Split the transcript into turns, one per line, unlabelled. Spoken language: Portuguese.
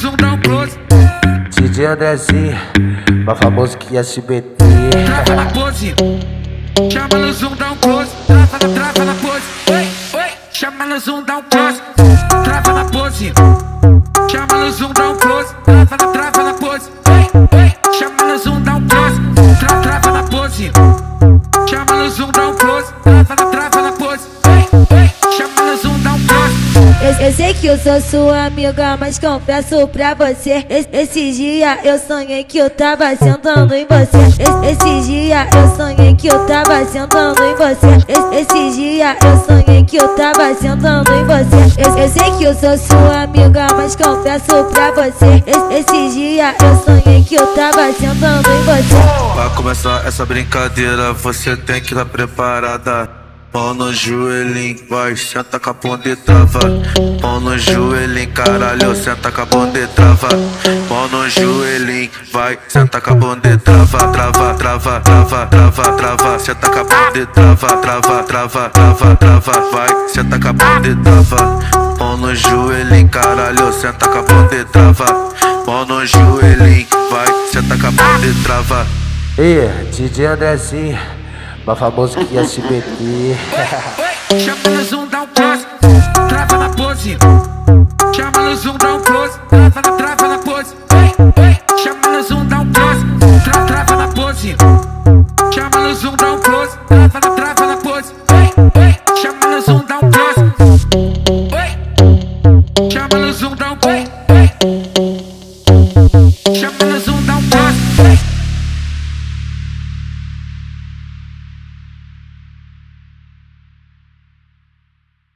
zoom, dá um close.
DJ Andrezinho, mais famoso que SBT. Trava na
pose. Chama no zoom, dá um close. Trava na, trava na pose. Oi, oi. Chama no zoom, dá um close. Trava na pose. Chama no zoom, dá um close. Trava na, trava na pose. Oi, oi. Chama no zoom, dá um close. Tra, trava na pose.
Eu, eu sei que eu sou sua amiga, mas confesso pra você. es- Esse dia eu sonhei que eu tava sentando em você. Es- Esse dia eu sonhei que eu tava sentando em você. Es- Esse dia eu sonhei que eu tava sentando em você. Eu, eu sei que eu sou sua amiga, mas confesso pra você. es- Esse dia eu sonhei que eu tava sentando em você.
Pra começar essa brincadeira, você tem que estar preparada. Mão no joelhinho, vai, senta com a bunda e trava. Mão no joelhinho, caralho, senta com a bunda e trava. Mão no joelhinho, vai, senta com a bunda e trava. Trava, trava, trava, trava. Senta com a bunda e trava, trava, trava, trava. Vai, senta com a bunda e trava. Mão no joelhinho, caralho, senta com a bunda e trava. Mão no joelhinho, vai, senta com a bunda e trava.
E DJ Andrezinho, mais famoso que ia se SBT.
Chama no zoom, dá um close, trava na pose. Chama no zoom, dá um close, trava na, trava na pose. Chama no zoom, dá um close, tra, trava na pose. Chama no zoom, dá um close, trava na, trava na pose. Chama no zoom, dá um close. Chama no zoom, dá um close.